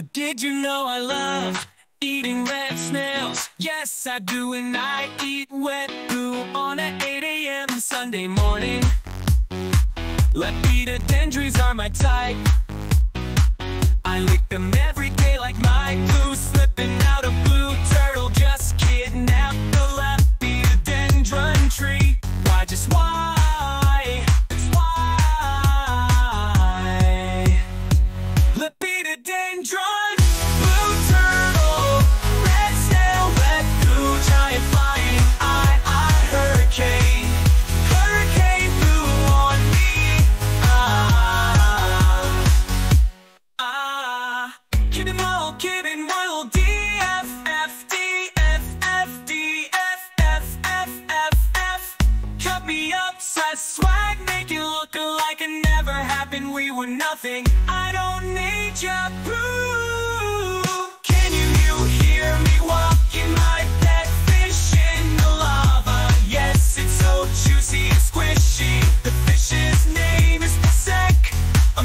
Did you know I love eating red snails? Yes, I do, and I eat wet poo on a 8 a.m. Sunday morning. Lepidodendries are my type. I lick them every animal, kid and wild D F F D F F D F F F F F Cut me upside swag, make it look like it never happened. We were nothing. I don't need your proof. Can you, you hear me walking my pet fish in the lava? Yes, it's so juicy and squishy. The fish's name is Patek. A